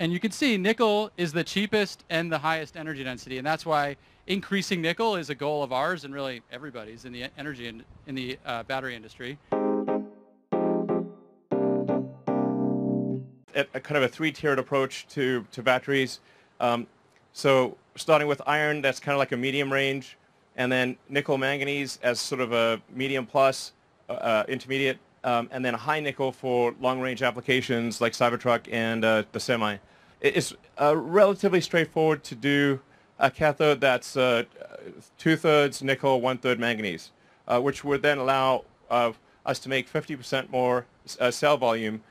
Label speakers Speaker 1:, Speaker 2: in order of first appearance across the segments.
Speaker 1: And you can see nickel is the cheapest and the highest energy density, and that's why increasing nickel is a goal of ours and really everybody's in the energy in, in the uh, battery industry.
Speaker 2: A, kind of a three-tiered approach to to batteries. Um, so starting with iron, that's kind of like a medium range, and then nickel manganese as sort of a medium plus, uh, uh intermediate, um, and then a high nickel for long-range applications like Cybertruck and uh, the semi. It's uh, relatively straightforward to do a cathode that's uh, two-thirds nickel, one-third manganese, uh, which would then allow uh, us to make 50% more uh, cell volume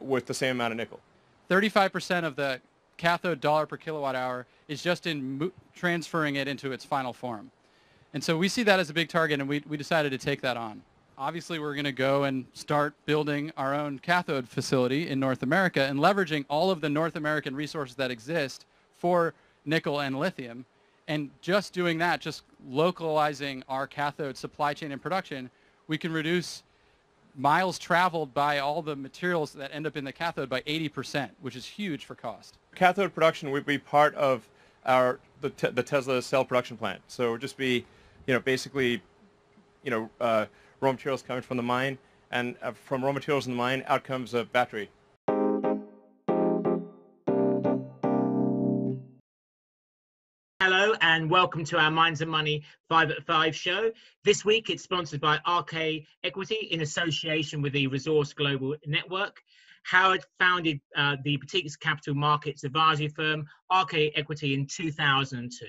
Speaker 2: with the same amount of nickel.
Speaker 1: 35% of the cathode dollar per kilowatt hour is just in transferring it into its final form. And so we see that as a big target, and we, we decided to take that on. Obviously, we're going to go and start building our own cathode facility in North America and leveraging all of the North American resources that exist for nickel and lithium. And just doing that, just localizing our cathode supply chain and production, we can reduce miles traveled by all the materials that end up in the cathode by 80%, which is huge for cost.
Speaker 2: Cathode production would be part of our the, te the Tesla cell production plant. So it would just be, you know, basically, you know, uh, raw materials coming from the mine, and uh, from raw materials in the mine, out comes a battery.
Speaker 3: Hello and welcome to our Minds and Money 5 at 5 show. This week it's sponsored by RK Equity in association with the Resource Global Network. Howard founded uh, the boutiques capital markets advisory firm RK Equity in 2002.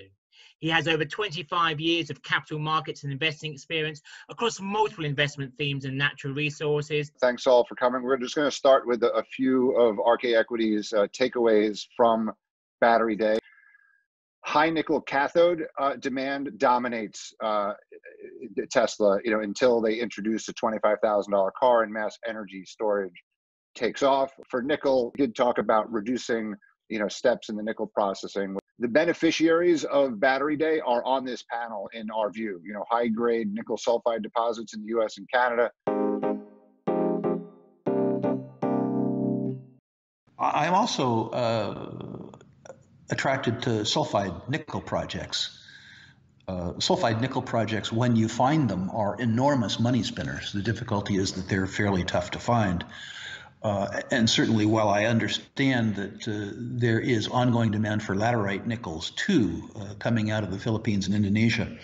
Speaker 3: He has over 25 years of capital markets and investing experience across multiple investment themes and natural resources.
Speaker 4: Thanks all for coming. We're just going to start with a few of RK Equity's uh, takeaways from Battery Day high nickel cathode uh, demand dominates uh, Tesla, you know, until they introduce a $25,000 car and mass energy storage takes off. For nickel, did talk about reducing, you know, steps in the nickel processing. The beneficiaries of Battery Day are on this panel, in our view. You know, high grade nickel sulfide deposits in the U.S. and Canada.
Speaker 5: I'm also uh, attracted to sulfide nickel projects. Uh, sulfide nickel projects, when you find them, are enormous money spinners. The difficulty is that they're fairly tough to find. Uh, and certainly, while I understand that uh, there is ongoing demand for laterite nickels too, uh, coming out of the Philippines and Indonesia,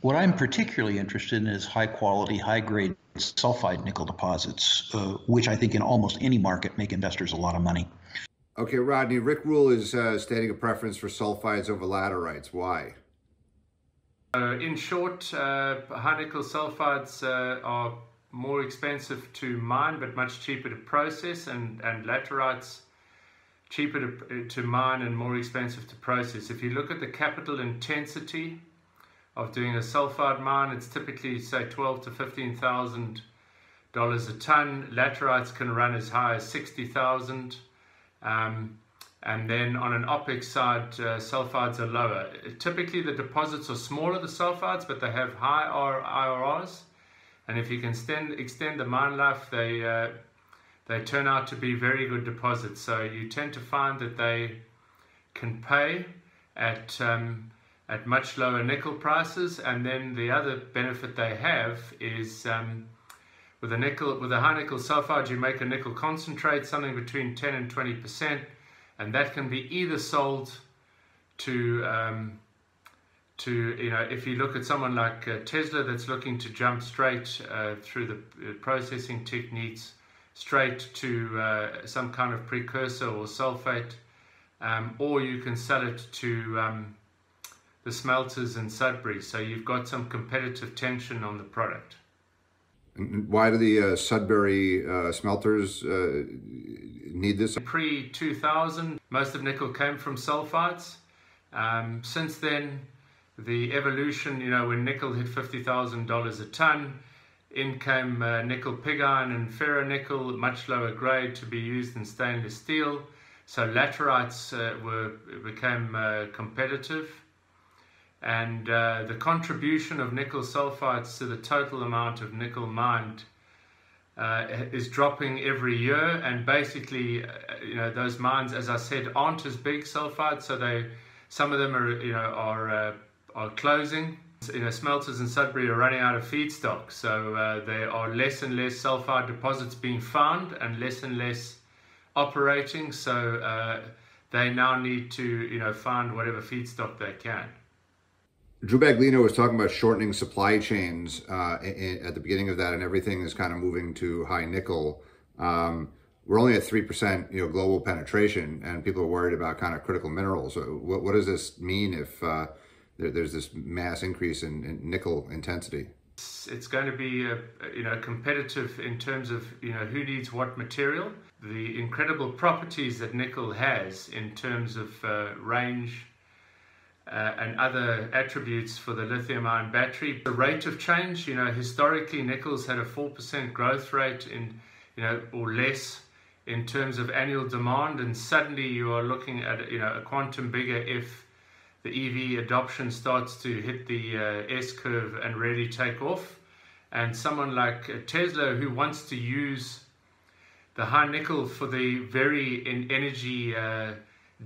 Speaker 5: what I'm particularly interested in is high quality, high grade sulfide nickel deposits, uh, which I think in almost any market make investors a lot of money.
Speaker 6: Okay, Rodney, Rick Rule is uh, stating a preference for sulfides over laterites. Why?
Speaker 7: Uh, in short, uh, high nickel sulfides uh, are more expensive to mine but much cheaper to process, and, and laterites cheaper to, to mine and more expensive to process. If you look at the capital intensity of doing a sulfide mine, it's typically say twelve to fifteen thousand dollars a ton. Laterites can run as high as sixty thousand. Um, and then on an OPEX side, uh, sulfides are lower. Typically, the deposits are smaller, the sulfides, but they have high IRRs. And if you can extend, extend the mine life, they, uh, they turn out to be very good deposits. So you tend to find that they can pay at, um, at much lower nickel prices. And then the other benefit they have is um, with a nickel, with a high nickel sulfide, you make a nickel concentrate, something between 10 and 20 percent, and that can be either sold to um, to you know if you look at someone like uh, Tesla that's looking to jump straight uh, through the uh, processing techniques straight to uh, some kind of precursor or sulfate, um, or you can sell it to um, the smelters in Sudbury. So you've got some competitive tension on the product.
Speaker 6: Why do the uh, Sudbury uh, smelters uh, need this?
Speaker 7: Pre 2000, most of nickel came from sulfides. Um, since then, the evolution, you know, when nickel hit $50,000 a ton, in came uh, nickel pig iron and ferronickel, much lower grade to be used in stainless steel. So laterites uh, were became uh, competitive and uh, the contribution of nickel sulfides to the total amount of nickel mined uh, is dropping every year, and basically, uh, you know, those mines, as I said, aren't as big sulfide, so they, some of them are, you know, are are closing. You know, smelters in Sudbury are running out of feedstock, so uh, there are less and less sulfide deposits being found, and less and less operating. So uh, they now need to, you know, find whatever feedstock they can.
Speaker 6: Drew Baglino was talking about shortening supply chains uh, in, at the beginning of that, and everything is kind of moving to high nickel. Um, we're only at three percent, you know, global penetration, and people are worried about kind of critical minerals. So what, what does this mean if uh, there, there's this mass increase in, in nickel intensity?
Speaker 7: It's going to be, a, you know, competitive in terms of you know who needs what material. The incredible properties that nickel has in terms of uh, range uh, and other attributes for the lithium ion battery. The rate of change, you know, historically nickel's had a 4% growth rate in, you know, or less in terms of annual demand and suddenly you are looking at, you know, a quantum bigger if the EV adoption starts to hit the uh, S curve and really take off. And someone like Tesla who wants to use the high nickel for the very energy uh,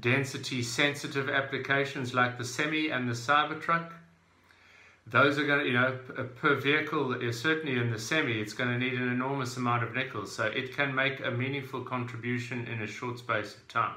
Speaker 7: density sensitive applications like the semi and the Cybertruck. Those are going to, you know, per vehicle, certainly in the semi, it's going to need an enormous amount of nickel. So it can make a meaningful contribution in a short space of time.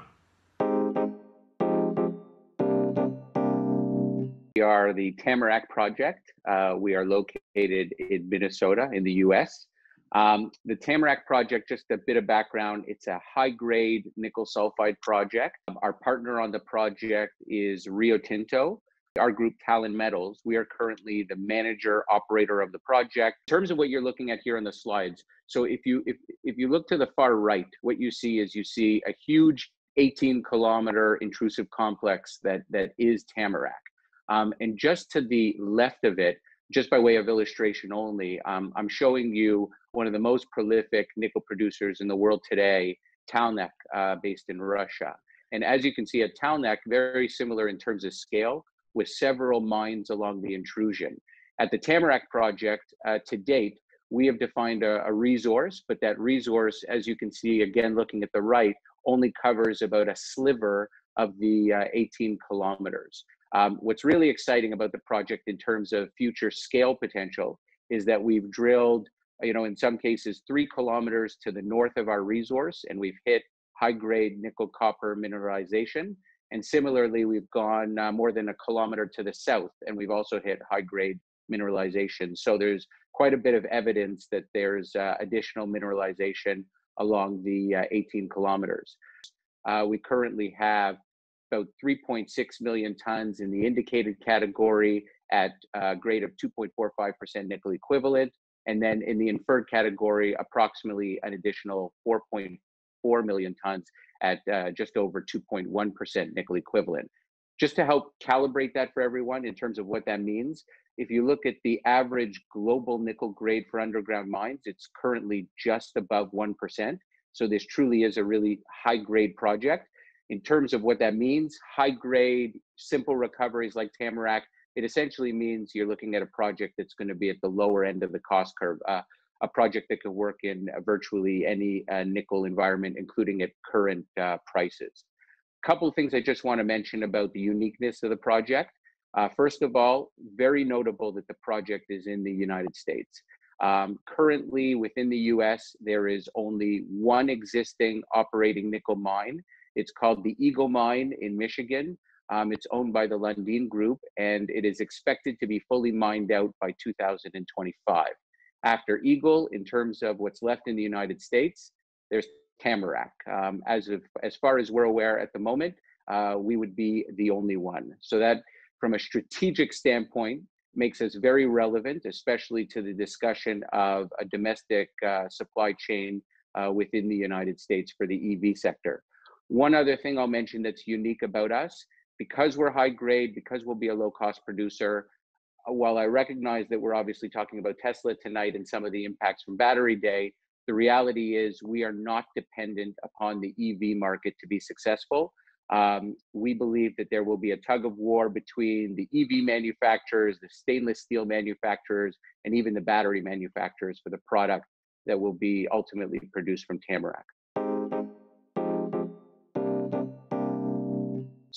Speaker 8: Are the Tamarack Project. Uh, we are located in Minnesota in the US. Um, the Tamarack project, just a bit of background, it's a high grade nickel sulfide project. Our partner on the project is Rio Tinto. Our group, Talon Metals, we are currently the manager operator of the project. In terms of what you're looking at here on the slides, so if you if, if you look to the far right, what you see is you see a huge 18 kilometer intrusive complex that that is Tamarack. Um, and just to the left of it, just by way of illustration only, um, I'm showing you one of the most prolific nickel producers in the world today, Talnakh, uh, based in Russia. And as you can see at Talnakh, very similar in terms of scale, with several mines along the intrusion. At the Tamarack project, uh, to date, we have defined a, a, resource, but that resource, as you can see, again, looking at the right, only covers about a sliver of the uh, 18 kilometers. Um, what's really exciting about the project in terms of future scale potential is that we've drilled you know, in some cases, three kilometers to the north of our resource, and we've hit high grade nickel copper mineralization. And similarly, we've gone uh, more than a kilometer to the south, and we've also hit high grade mineralization. So there's quite a bit of evidence that there's uh, additional mineralization along the uh, 18 kilometers. Uh, we currently have about 3.6 million tons in the indicated category at a grade of 2.45% nickel equivalent. And then in the inferred category, approximately an additional 4.4 million tons at uh, just over 2.1% nickel equivalent. Just to help calibrate that for everyone in terms of what that means, if you look at the average global nickel grade for underground mines, it's currently just above 1%. So this truly is a really high grade project. In terms of what that means, high grade, simple recoveries like Tamarack it essentially means you're looking at a project that's going to be at the lower end of the cost curve, uh, a project that can work in virtually any uh, nickel environment, including at current uh, prices. A couple of things I just want to mention about the uniqueness of the project. Uh, first of all, very notable that the project is in the United States. Um, currently, within the US, there is only one existing operating nickel mine. It's called the Eagle Mine in Michigan. Um, it's owned by the Lundin Group, and it is expected to be fully mined out by 2025. After Eagle, in terms of what's left in the United States, there's Tamarack. Um, as of as far as we're aware at the moment, uh, we would be the only one. So that, from a strategic standpoint, makes us very relevant, especially to the discussion of a domestic uh, supply chain uh, within the United States for the EV sector. One other thing I'll mention that's unique about us because we're high grade, because we'll be a low cost producer, uh, while I recognize that we're obviously talking about Tesla tonight and some of the impacts from Battery Day, the reality is we are not dependent upon the EV market to be successful. Um, we believe that there will be a tug of war between the EV manufacturers, the stainless steel manufacturers, and even the battery manufacturers for the product that will be ultimately produced from Tamarack.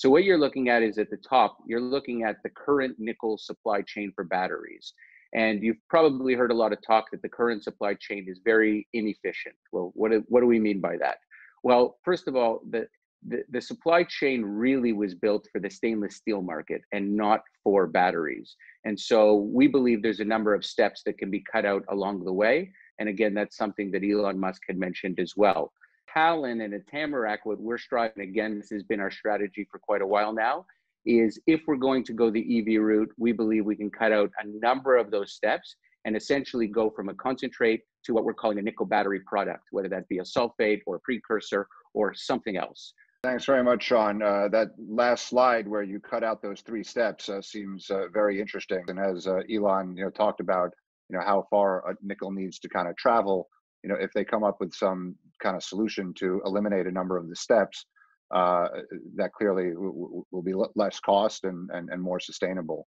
Speaker 8: So what you're looking at is at the top, you're looking at the current nickel supply chain for batteries. And you've probably heard a lot of talk that the current supply chain is very inefficient. Well, what do, what do we mean by that? Well, first of all, the, the, the supply chain really was built for the stainless steel market and not for batteries. And so we believe there's a number of steps that can be cut out along the way. And again, that's something that Elon Musk had mentioned as well. Talon and at Tamarack, what we're striving again, this has been our strategy for quite a while now, is if we're going to go the EV route, we believe we can cut out a number of those steps and essentially go from a concentrate to what we're calling a nickel battery product, whether that be a sulfate or a precursor or something else.
Speaker 4: Thanks very much, Sean. Uh, that last slide where you cut out those three steps uh, seems uh, very interesting. And as uh, Elon, you know, talked about, you know, how far a nickel needs to kind of travel, you know, if they come up with some kind of solution to eliminate a number of the steps, uh, that clearly will, be less cost and, and, and more sustainable.